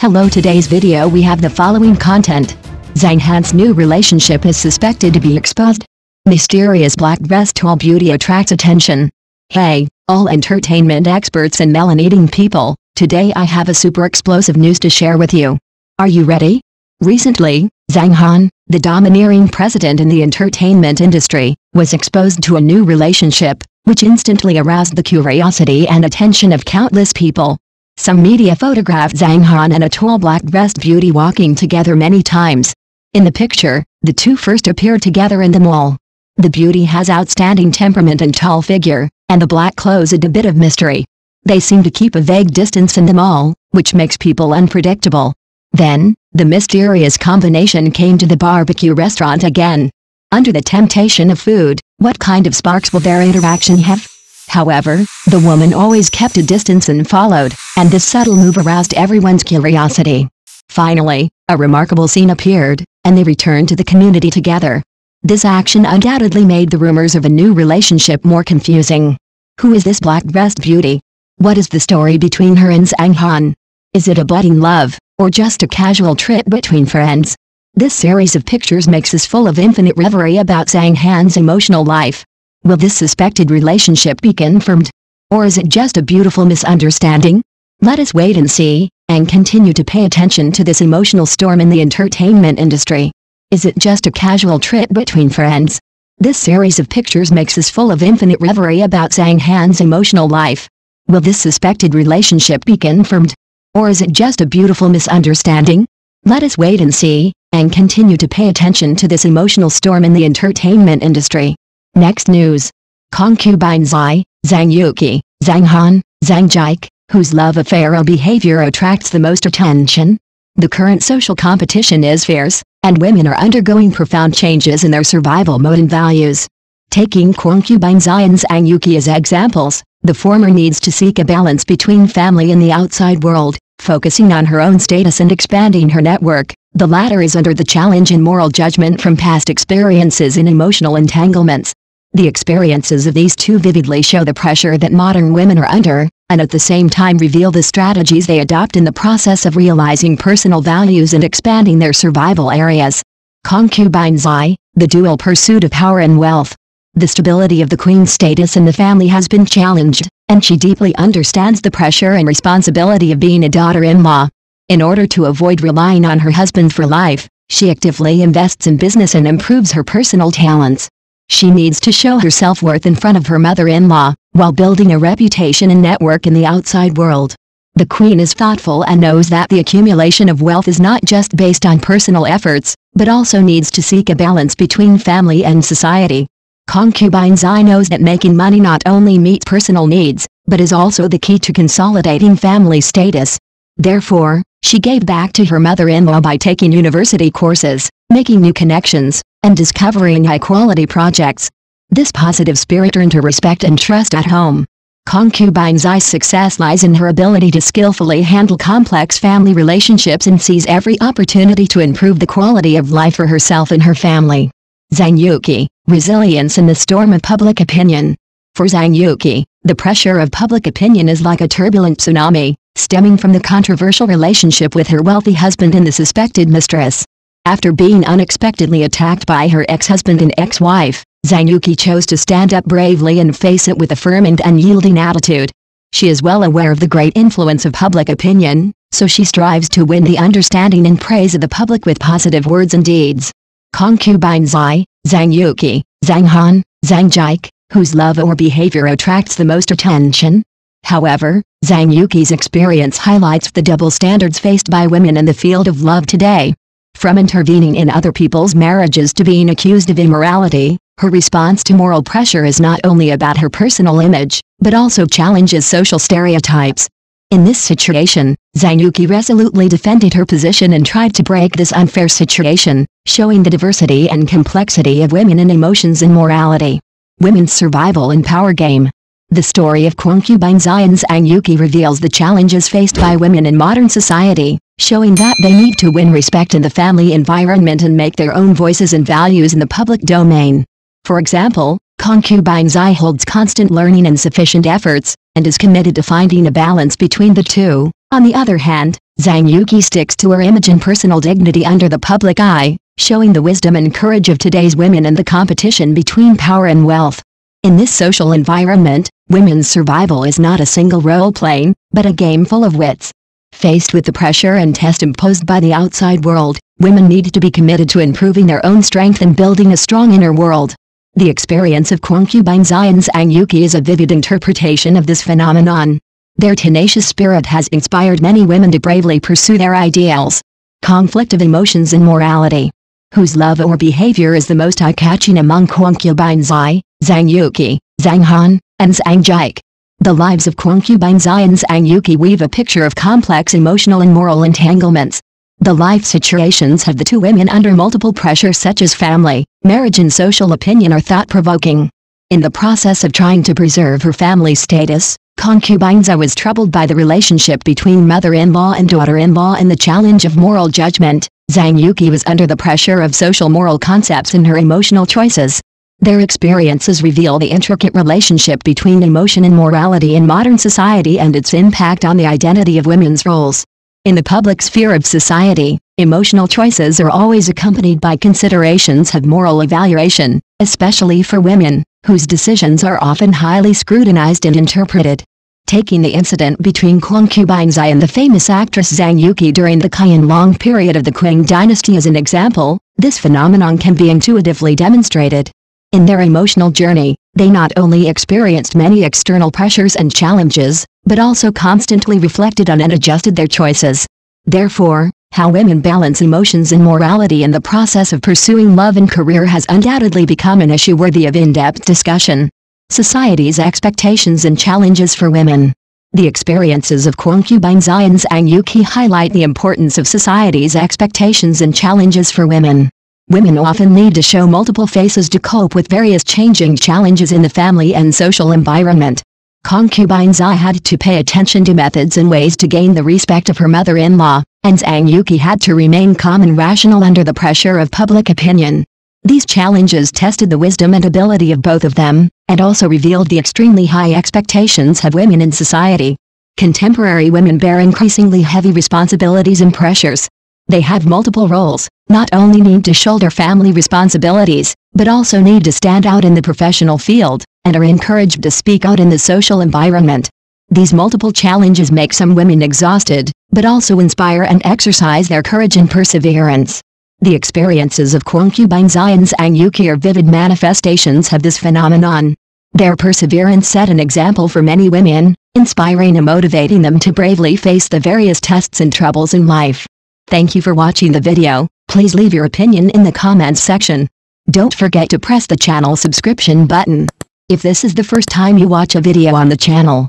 Hello today's video we have the following content. Zhang Han's new relationship is suspected to be exposed. Mysterious black dress tall beauty attracts attention. Hey, all entertainment experts and melon-eating people, today I have a super explosive news to share with you. Are you ready? Recently, Zhang Han, the domineering president in the entertainment industry, was exposed to a new relationship, which instantly aroused the curiosity and attention of countless people. Some media photographed Zhang Han and a tall black-dressed beauty walking together many times. In the picture, the two first appeared together in the mall. The beauty has outstanding temperament and tall figure, and the black clothes add a bit of mystery. They seem to keep a vague distance in the mall, which makes people unpredictable. Then, the mysterious combination came to the barbecue restaurant again. Under the temptation of food, what kind of sparks will their interaction have? However, the woman always kept a distance and followed, and this subtle move aroused everyone's curiosity. Finally, a remarkable scene appeared, and they returned to the community together. This action undoubtedly made the rumors of a new relationship more confusing. Who is this black-dressed beauty? What is the story between her and Zhang Han? Is it a budding love, or just a casual trip between friends? This series of pictures makes us full of infinite reverie about Zhang Han's emotional life. Will this suspected relationship be confirmed? Or is it just a beautiful misunderstanding? Let us wait and see, and continue to pay attention to this emotional storm in the entertainment industry. Is it just a casual trip between friends? This series of pictures makes us full of infinite reverie about Zhang Han's emotional life. Will this suspected relationship be confirmed? Or is it just a beautiful misunderstanding? Let us wait and see, and continue to pay attention to this emotional storm in the entertainment industry. Next news. Concubine Zai, Zhang Yuqi, Zhang Han, Zhang Jike, whose love affair or behavior attracts the most attention. The current social competition is fierce, and women are undergoing profound changes in their survival mode and values. Taking concubine Zai and Zhang Yuqi as examples, the former needs to seek a balance between family and the outside world, focusing on her own status and expanding her network. The latter is under the challenge in moral judgment from past experiences and emotional entanglements. The experiences of these two vividly show the pressure that modern women are under, and at the same time reveal the strategies they adopt in the process of realizing personal values and expanding their survival areas. Concubine Zai, the dual pursuit of power and wealth. The stability of the queen's status in the family has been challenged, and she deeply understands the pressure and responsibility of being a daughter-in-law. In order to avoid relying on her husband for life, she actively invests in business and improves her personal talents. She needs to show her self-worth in front of her mother-in-law, while building a reputation and network in the outside world. The queen is thoughtful and knows that the accumulation of wealth is not just based on personal efforts, but also needs to seek a balance between family and society. Concubine Zai knows that making money not only meets personal needs, but is also the key to consolidating family status. Therefore, she gave back to her mother-in-law by taking university courses, making new connections, and discovering high-quality projects. This positive spirit earned her respect and trust at home. Concubine Zai's success lies in her ability to skillfully handle complex family relationships and seize every opportunity to improve the quality of life for herself and her family. Zhang resilience in the storm of public opinion. For Zhang the pressure of public opinion is like a turbulent tsunami, stemming from the controversial relationship with her wealthy husband and the suspected mistress. After being unexpectedly attacked by her ex-husband and ex-wife, Zhang Yuqi chose to stand up bravely and face it with a firm and unyielding attitude. She is well aware of the great influence of public opinion, so she strives to win the understanding and praise of the public with positive words and deeds. Concubine Zai, Zhang Yuqi, Zhang Han, Zhang Jike, whose love or behavior attracts the most attention. However, Zhang Yuqi's experience highlights the double standards faced by women in the field of love today. From intervening in other people's marriages to being accused of immorality, her response to moral pressure is not only about her personal image, but also challenges social stereotypes. In this situation, Zhang Yuqi resolutely defended her position and tried to break this unfair situation, showing the diversity and complexity of women in emotions and morality. Women's Survival and Power Game The story of concubine Zion Zhang Yuqi reveals the challenges faced by women in modern society, showing that they need to win respect in the family environment and make their own voices and values in the public domain. For example, concubine Zai holds constant learning and sufficient efforts, and is committed to finding a balance between the two. On the other hand, Zhang Yuqi sticks to her image and personal dignity under the public eye, showing the wisdom and courage of today's women and the competition between power and wealth. In this social environment, women's survival is not a single role playing, but a game full of wits. Faced with the pressure and test imposed by the outside world, women need to be committed to improving their own strength and building a strong inner world. The experience of concubine Zhang Yuqi is a vivid interpretation of this phenomenon. Their tenacious spirit has inspired many women to bravely pursue their ideals. Conflict of emotions and morality. Whose love or behavior is the most eye-catching among concubines Zai, Zhang Yuqi, Zhang Han, and Zhang Jike? The lives of concubines Zai and Yuqi weave a picture of complex emotional and moral entanglements. The life situations of the two women under multiple pressures such as family, marriage and social opinion are thought-provoking. In the process of trying to preserve her family status, concubine Zai was troubled by the relationship between mother-in-law and daughter-in-law and the challenge of moral judgment. Zhang Yuqi was under the pressure of social moral concepts in her emotional choices. Their experiences reveal the intricate relationship between emotion and morality in modern society and its impact on the identity of women's roles. In the public sphere of society, emotional choices are always accompanied by considerations of moral evaluation, especially for women, whose decisions are often highly scrutinized and interpreted. Taking the incident between concubine Zai and the famous actress Zhang Yuqi during the Qianlong period of the Qing dynasty as an example, this phenomenon can be intuitively demonstrated. In their emotional journey, they not only experienced many external pressures and challenges, but also constantly reflected on and adjusted their choices. Therefore, how women balance emotions and morality in the process of pursuing love and career has undoubtedly become an issue worthy of in-depth discussion. Society's expectations and challenges for women. The experiences of concubine Zion's Yuqi highlight the importance of society's expectations and challenges for women. Women often need to show multiple faces to cope with various changing challenges in the family and social environment. Concubine Zai had to pay attention to methods and ways to gain the respect of her mother-in-law, and Zhang Yuqi had to remain calm and rational under the pressure of public opinion. These challenges tested the wisdom and ability of both of them, and also revealed the extremely high expectations of women in society. Contemporary women bear increasingly heavy responsibilities and pressures, they have multiple roles, not only need to shoulder family responsibilities, but also need to stand out in the professional field, and are encouraged to speak out in the social environment. These multiple challenges make some women exhausted, but also inspire and exercise their courage and perseverance. The experiences of concubine Zion's Yuqi are vivid manifestations of this phenomenon. Their perseverance set an example for many women, inspiring and motivating them to bravely face the various tests and troubles in life. Thank you for watching the video, please leave your opinion in the comments section. Don't forget to press the channel subscription button. If this is the first time you watch a video on the channel,